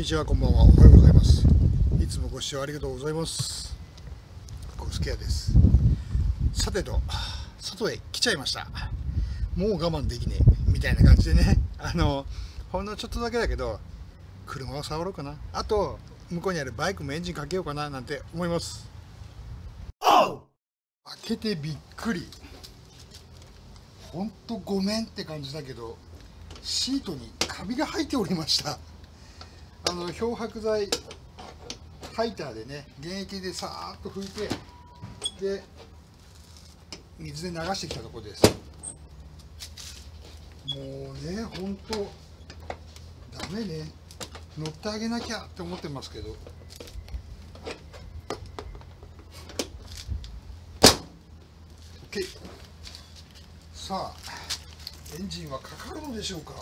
にちは、こんばんは。おはようございます。いつもご視聴ありがとうございます。コスケアです。さてと、外へ来ちゃいました。もう我慢できねえ。みたいな感じでね。あの、ほんのちょっとだけだけど、車を触ろうかな。あと、向こうにあるバイクもエンジンかけようかななんて思います。開けてびっくり。ほんとごめんって感じだけど、シートにカビが生えておりました。あの漂白剤ハイターでね原液でさーっと拭いてで水で流してきたところです。もうねほんとダメね。乗ってあげなきゃって思ってますけど。さあエンジンはかかるのでしょうか？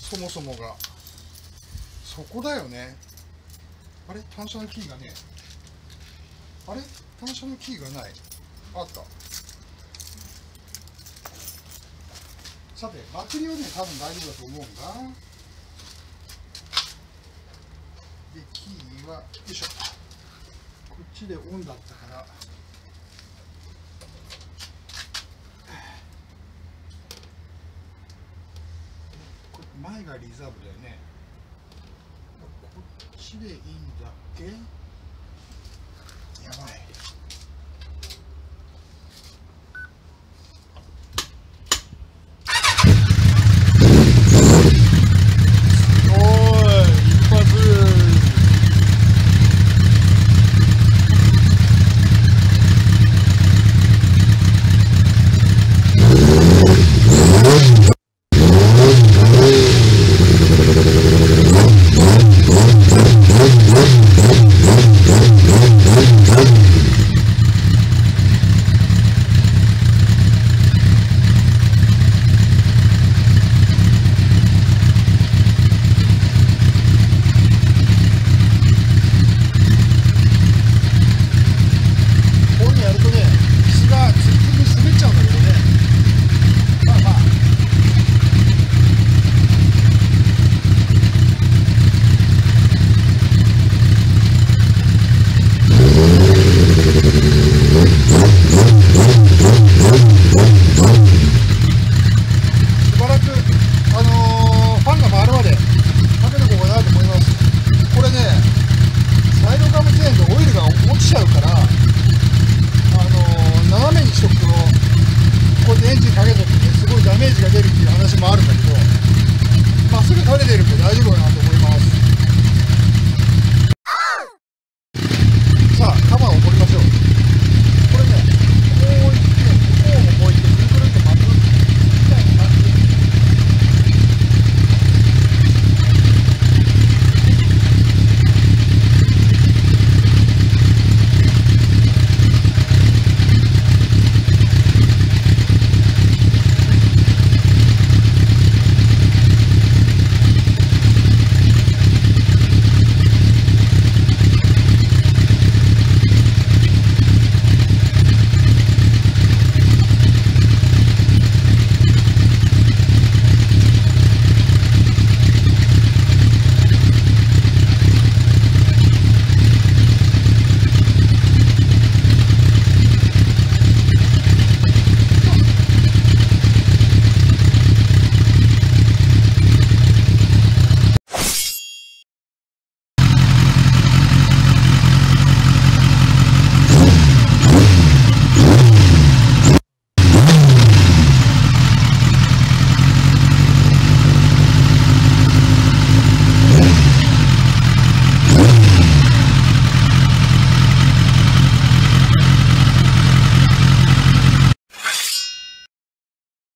そもそもが。そこだよね。あれ？単車のキーがね。あれ？単車のキーがない。あった。さてバッテリーはね多分大丈夫だと思うんだ。でキーはよいしょ。こっちでオンだったから。前がリザーブだよね。こっちでいいんだっけ？やばい。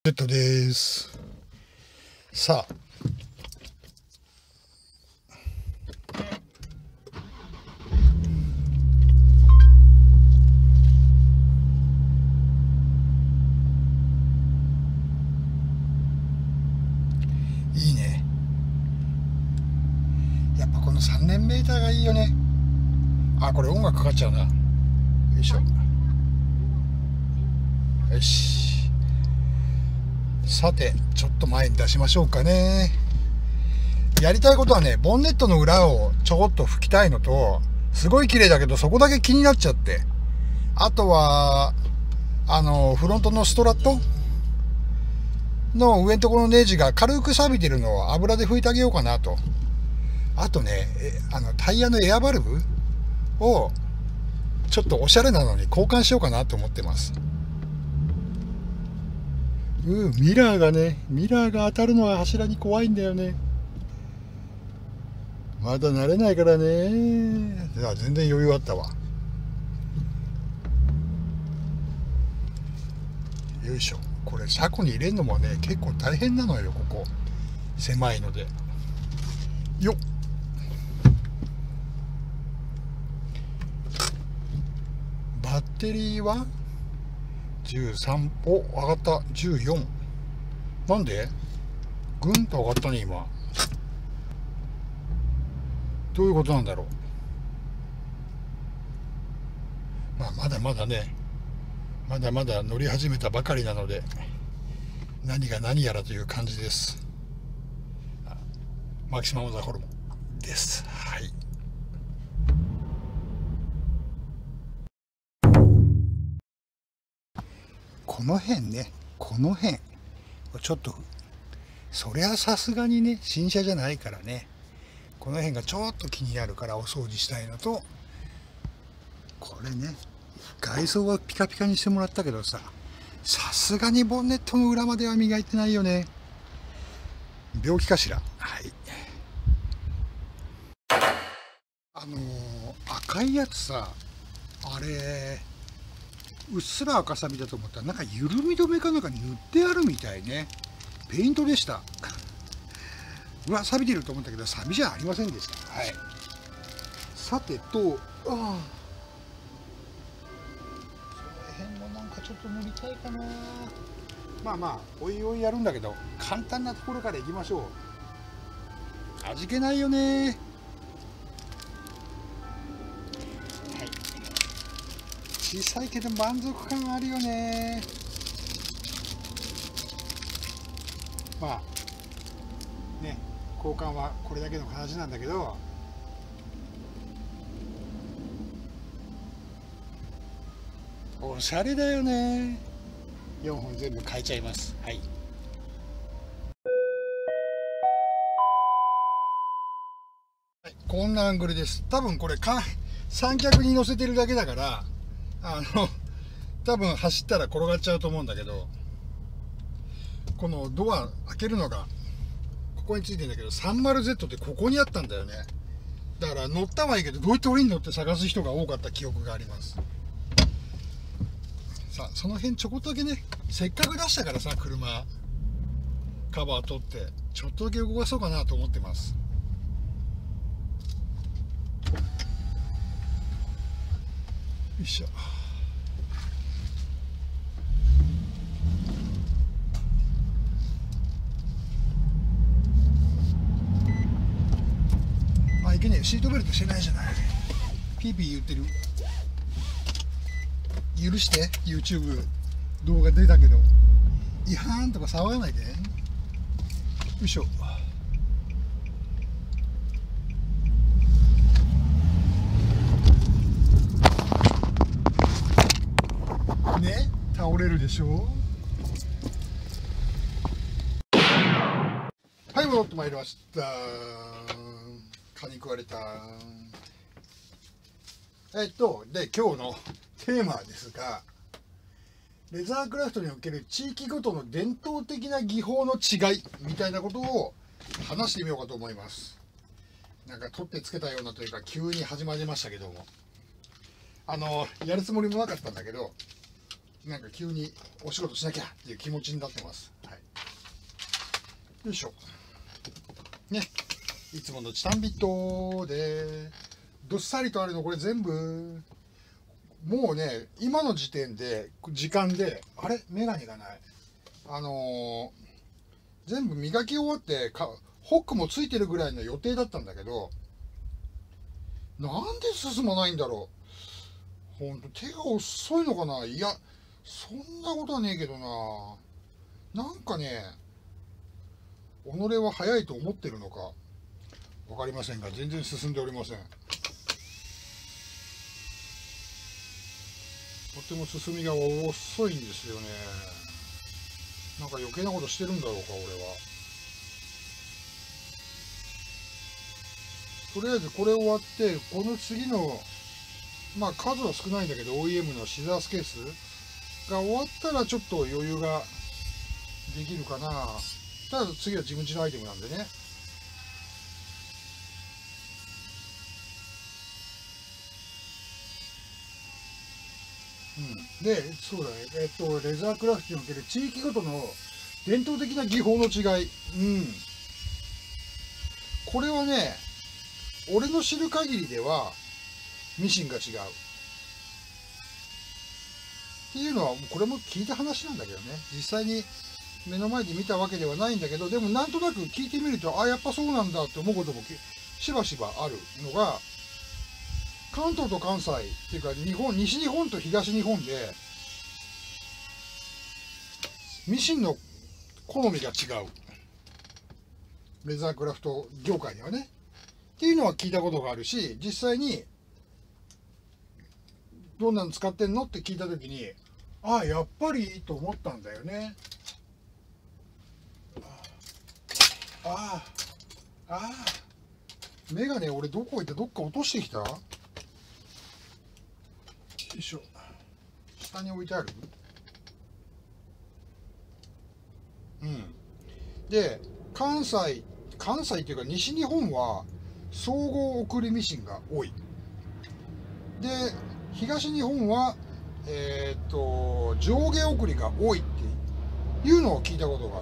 セットです。さあ。いいね。やっぱこの3連メーターがいいよね。あこれ音楽かかっちゃうな。よいしょ。よし。さてちょっと前に出しましょうかねやりたいことはね、ボンネットの裏をちょこっと拭きたいのと、すごい綺麗だけどそこだけ気になっちゃって。あとは、あの、フロントのストラット？の上のところのネジが軽く錆びてるのを油で拭いてあげようかなと。あとね、あの、タイヤのエアバルブを、ちょっとおしゃれなのに交換しようかなと思ってます。うん、ミラーがね、ミラーが当たるのは柱に怖いんだよね。まだ慣れないからね。いや、全然余裕あったわ。よいしょ。これ車庫に入れるのもね結構大変なのよここ狭いのでよっバッテリーは？13お上がった。14なんで？ぐんと上がったね今。どういうことなんだろう？まあまだまだね。まだまだ乗り始めたばかりなので何が何やらという感じです。マキシマムザホルモンです。はい。この辺ねこの辺。ちょっとそりゃさすがにね新車じゃないからね。この辺がちょっと気になるからお掃除したいのと。これね外装はピカピカにしてもらったけどささすがにボンネットの裏までは磨いてないよね。病気かしら？はい。あのー、赤いやつさあれうっすら赤サビだと思ったらなんか緩み止めかなんか塗ってあるみたいね。ペイントでした。うわ錆びてると思ったけど錆じゃありませんでした。はい。さてとああ。ちょっと塗りたいかな。まあまあおいおいやるんだけど簡単なところからいきましょう。味気ないよね小さいけど満足感あるよね。まあね交換はこれだけの形なんだけど。おしゃれだよね。4本全部変えちゃいます。はいこんなアングルです。多分これか三脚に乗せてるだけだから。あの多分走ったら転がっちゃうと思うんだけどこのドア開けるのがここについてんだけど 30Z ってここにあったんだよね。だから乗ったはいいけどどうやって降りんのって探す人が多かった記憶があります。さあその辺ちょこっとだけねせっかく出したからさ車カバー取ってちょっとだけ動かそうかなと思ってます。いしょ。あいけねえシートベルトしてないじゃない。ピーピー言ってる。許して YouTube 動画出たけど。違反とか騒がないで。よいしょね倒れるでしょはい戻ってまいりました。蚊に食われたえっとで今日のテーマですがレザークラフトにおける地域ごとの伝統的な技法の違いみたいなことを話してみようかと思います。なんか取ってつけたようなというか急に始まりましたけども。あのやるつもりもなかったんだけどなんか急にお仕事しなきゃっていう気持ちになってます、はい、よいしょ。ね。いつものチタンビットでどっさりとあるのこれ全部もうね今の時点で時間であれ？メガネがない。あのー、全部磨き終わってかホックもついてるぐらいの予定だったんだけどなんで進まないんだろう。ほんと手が遅いのかな？いやそんなことはねえけどな。なんかね己は早いと思ってるのか分かりませんが全然進んでおりません。とても進みが遅いんですよね。なんか余計なことしてるんだろうか俺は。とりあえずこれ終わってこの次のまあ数は少ないんだけど OEM のシザースケース。が終わったらちょっと余裕ができるかな。ただ次は自分家のアイテムなんでね。うん、でそうだね。えっとレザークラフトにおける地域ごとの伝統的な技法の違い。うん。これはね俺の知る限りではミシンが違う。っていうのはこれも聞いた話なんだけどね。実際に目の前で見たわけではないんだけどでもなんとなく聞いてみるとあやっぱそうなんだって思うこともしばしばあるのが関東と関西っていうか日本西日本と東日本でミシンの好みが違う。レザークラフト業界ではね。っていうのは聞いたことがあるし実際にどんなの使ってんのって聞いた時にあやっぱりと思ったんだよね。あああ。あメガネ俺どこ行ってどっか落としてきた？よいしょ。下に置いてある？うん。で関西関西っていうか西日本は総合送りミシンが多い。で東日本はえー、っと上下送りが多いっていうのを聞いたことがあ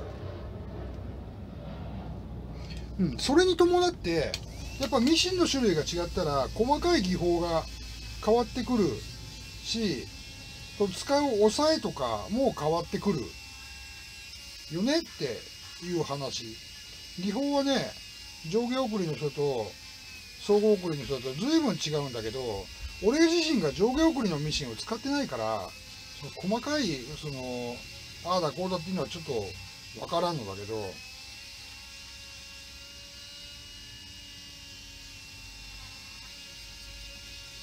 る、うん、それに伴ってやっぱミシンの種類が違ったら細かい技法が変わってくるし使う押さえとかも変わってくるよねっていう話。技法はね上下送りの人と総合送りの人と随分違うんだけど俺自身が上下送りのミシンを使ってないからその細かいそのああだこうだっていうのはちょっとわからんのだけど。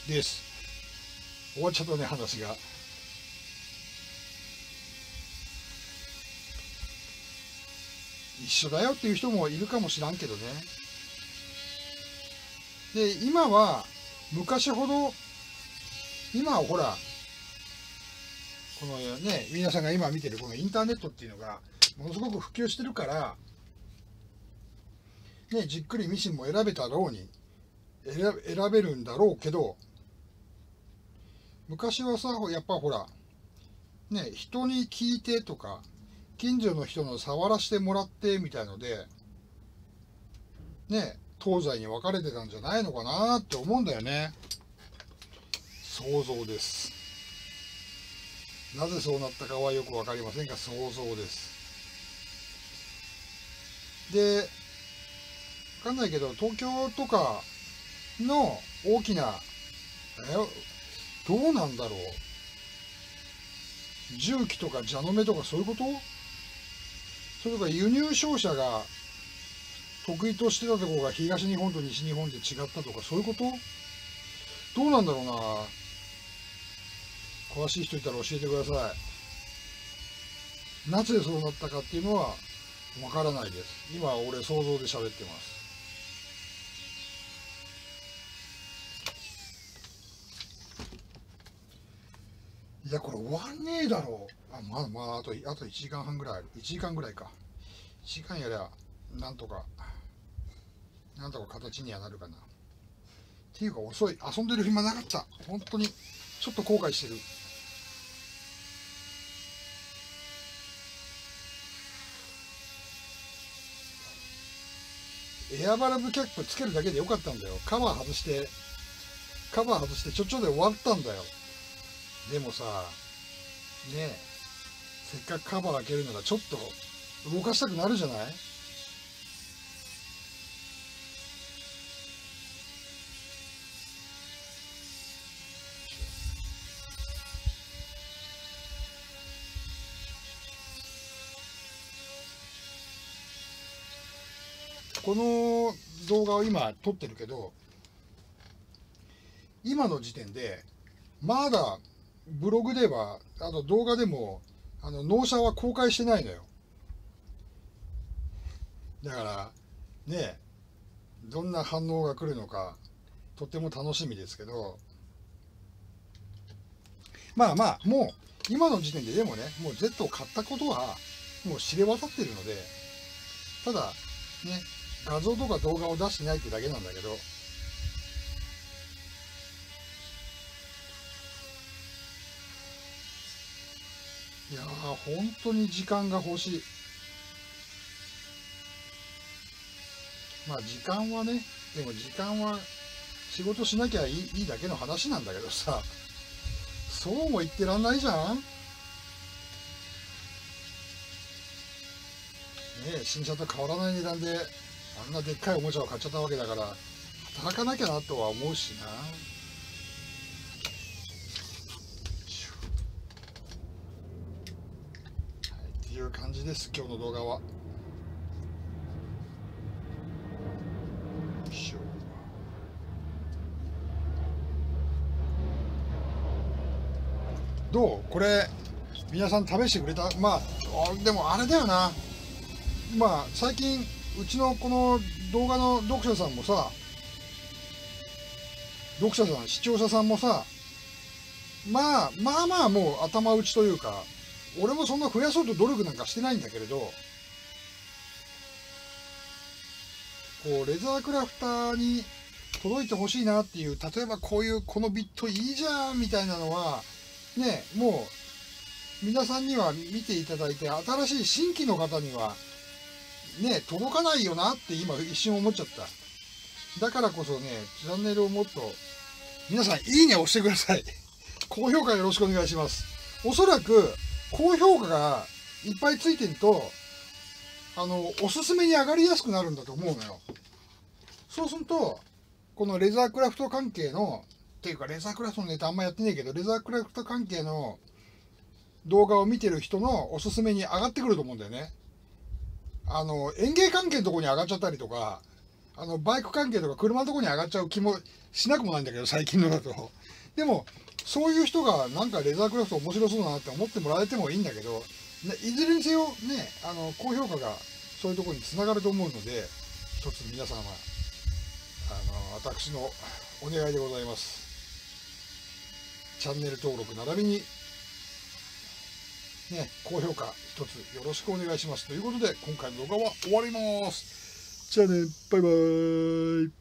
です。終わっちゃったね話が。一緒だよっていう人もいるかもしらんけどね。で今は昔ほど今はほらこのね皆さんが今見てるこのインターネットっていうのがものすごく普及してるからねじっくりミシンも選べたろうに選べるんだろうけど昔はさやっぱほらね人に聞いてとか近所の人の触らせてもらってみたいのでね東西に分かれてたんじゃないのかなって思うんだよね。想像です。なぜそうなったかはよく分かりませんが想像です。で分かんないけど東京とかの大きなえどうなんだろう。重機とか蛇の目とかそういうこと？それとか輸入商社が得意としてたところが東日本と西日本で違ったとかそういうこと？どうなんだろうな。詳しい人いたら教えてください。なぜそうなったかっていうのはわからないです。今俺想像で喋ってます。いやこれ終わんねえだろ。うあまあまああとあと1時間半ぐらいある。1時間ぐらいか。1時間やりゃなんとかなんとか形にはなるかな。っていうか遅い。遊んでる暇なかった。本当にちょっと後悔してる。エアバルブキャップつけるだけでよかったんだよ。カバー外して。カバー外してちょちょで終わったんだよ。でもさねえせっかくカバー開けるならちょっと動かしたくなるじゃない？この動画を今撮ってるけど今の時点でまだブログではあと動画でもあの納車は公開してないのよ。だからねどんな反応が来るのかとても楽しみですけどまあまあもう今の時点ででもねもう Z を買ったことはもう知れ渡ってるのでただね画像とか動画を出してないってだけなんだけど。いやー本当に時間が欲しい。まあ時間はねでも時間は仕事しなきゃいいいいだけの話なんだけどさ。そうも言ってらんないじゃん。ねえ新車と変わらない値段であんなでっかいおもちゃを買っちゃったわけだから働かなきゃなとは思うしな。はいっていう感じです今日の動画は。どう？これ皆さん試してくれた？まあでもあれだよな。まあ最近うちのこの動画の読者さんもさ読者さん視聴者さんもさまあまあまあもう頭打ちというか俺もそんな増やそうと努力なんかしてないんだけれどこうレザークラフターに届いてほしいなっていう例えばこういうこのビットいいじゃんみたいなのはねもう皆さんには見ていただいて新しい新規の方にはね届かないよなって今一瞬思っちゃった。だからこそねチャンネルをもっと皆さんいいね押してください。高評価よろしくお願いします。おそらく高評価がいっぱいついてるとあのおすすめに上がりやすくなるんだと思うのよ。そうするとこのレザークラフト関係のっていうかレザークラフトのネタあんまやってねえけどレザークラフト関係の動画を見てる人のおすすめに上がってくると思うんだよね。あの園芸関係のとこに上がっちゃったりとかあのバイク関係とか車のとこに上がっちゃう気もしなくもないんだけど最近のだと。でもそういう人がなんかレザークラフト面白そうだなって思ってもらえてもいいんだけどいずれにせよねあの高評価がそういうところにつながると思うので一つ皆様あの私のお願いでございます。チャンネル登録並びにね高評価一つよろしくお願いします。ということで今回の動画は終わります。じゃあねバイバーイ。